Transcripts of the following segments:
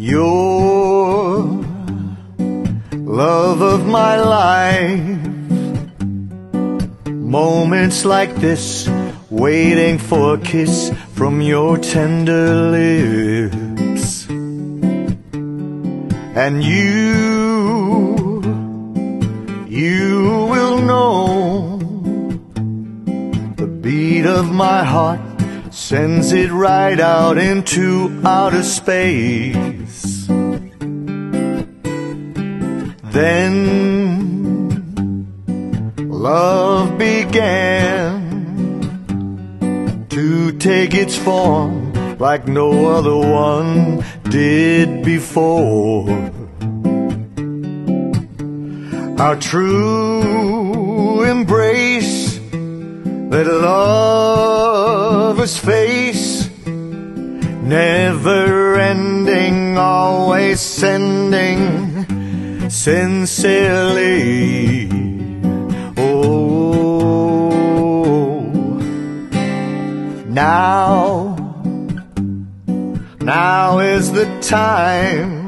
Your love of my life. Moments like this, waiting for a kiss from your tender lips. And you, you will know the beat of my heart sends it right out into outer space. Then love began to take its form like no other one did before. Our true embrace that face, never ending, always sending. Sincerely. Oh, now, now is the time.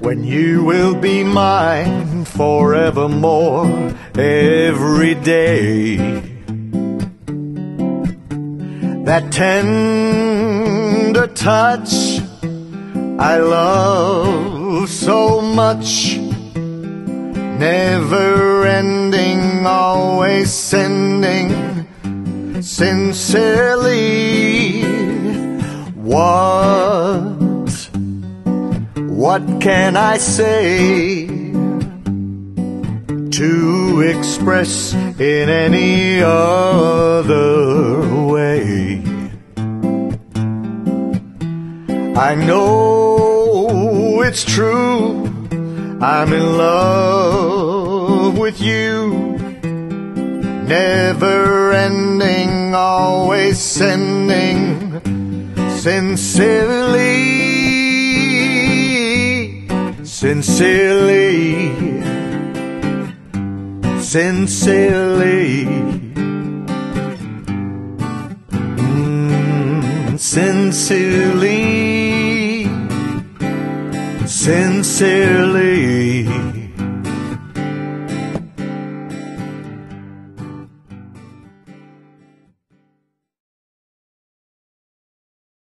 When you will be mine forevermore, every day. That tender touch I love so much, never ending, always sending sincerely. What, what can I say to express in any other way? I know it's true. I'm in love with you. Never ending, always sending sincerely, sincerely, sincerely. Mm, sincerely, sincerely.